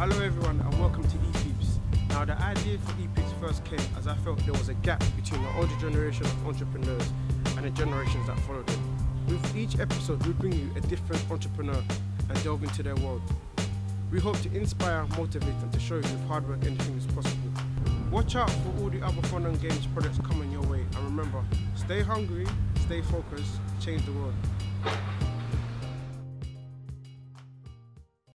Hello everyone and welcome to ePeeps. Now the idea for ePeeps first came as I felt there was a gap between the older generation of entrepreneurs and the generations that followed them. With each episode we bring you a different entrepreneur and delve into their world. We hope to inspire, motivate and to show you with hard work anything is possible. Watch out for all the other fun and games products coming your way and remember, stay hungry, stay focused, change the world.